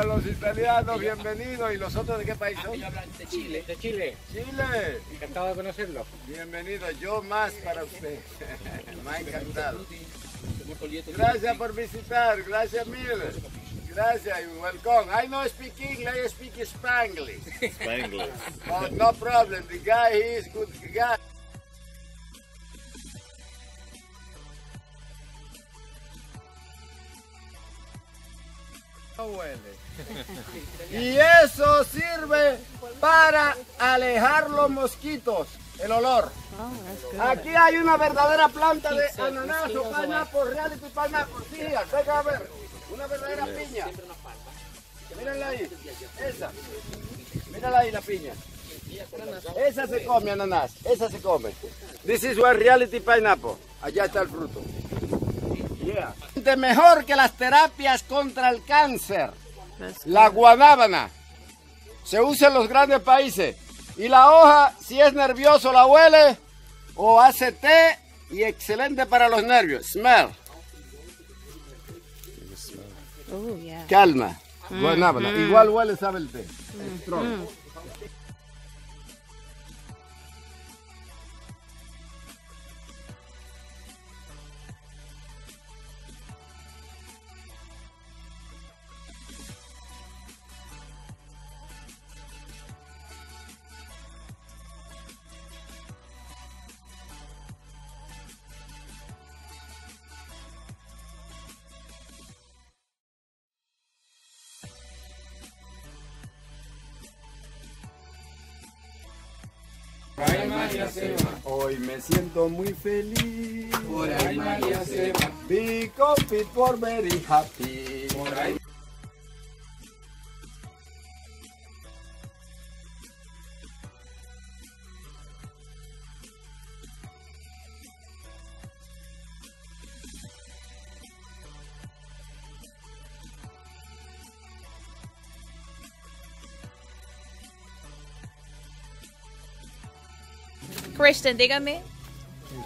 A los italianos, bienvenidos. ¿Y los otros de qué país son? De Chile. De Chile. Chile. Encantado de conocerlo. Bienvenido. Yo más para usted. Me ha encantado. Gracias por visitar. Gracias mil. Gracias y welcome. I know speak English, I speak Spanglish. Spanglish. But no problem. The guy, he is good guy. Y eso sirve para alejar los mosquitos, el olor. Aquí hay una verdadera planta de ananas o pineapple, reality pineapple. Sí, venga a ver, una verdadera piña. Mírala ahí, esa. Mírala ahí la piña. Esa se come, ananas, esa se come. This is one reality pineapple. Allá está el fruto. Yeah. Mejor que las terapias contra el cáncer. La guanábana. Se usa en los grandes países. Y la hoja, si es nervioso, la huele o hace té y excelente para los nervios. Smell. Oh, yeah. Calma. Guanábana. Igual huele, sabe el té. Strong. Hoy me siento muy feliz. Por ahí María se va. Be compete for very happy. Por ahí. Christian, dígame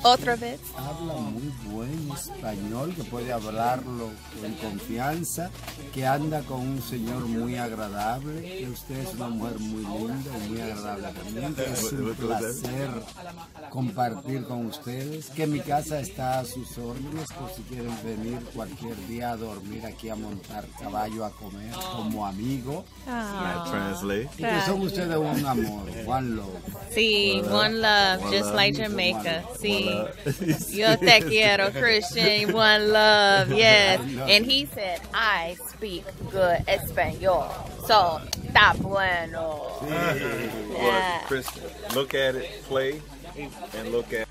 otra vez. Habla muy buen español, que puede hablarlo con confianza, que anda con un señor muy agradable, que usted es una mujer muy linda y muy agradable también, que es un placer compartir con ustedes, que mi casa está a sus órdenes por si quieren venir cualquier día a dormir aquí a montar caballo a comer como amigo, Ah, Translate. y que son ustedes un amor, one love. sí, one love, One just love. like Jamaica. Sí. One love. Yo te quiero, Christian. One love, yes. And he said, I speak good Espanol. So, está bueno. Well, Yeah. Chris, look at it play and look at